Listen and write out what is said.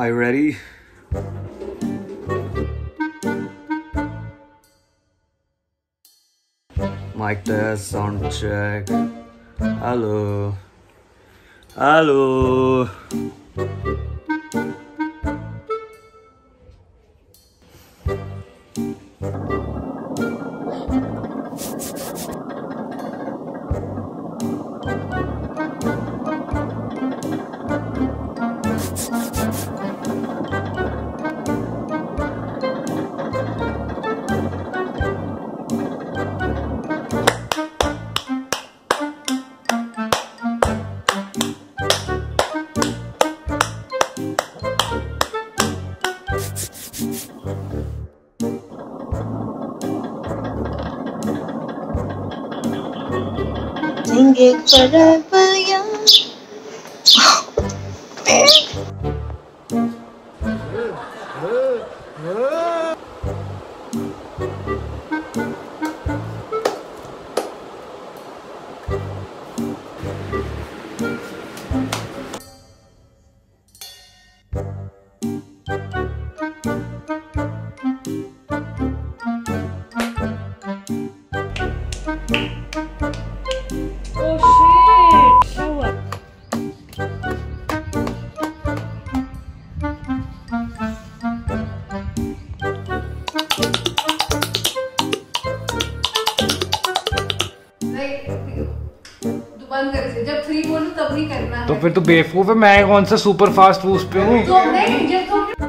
Are you ready? Mic test, sound check. Hello. Hello. It forever young. जब तब ही करना तो फिर तो बेवकूफ़ है मैं कौन सा सुपर फास्ट फ़ूड पे हूँ? तो नहीं जब तो-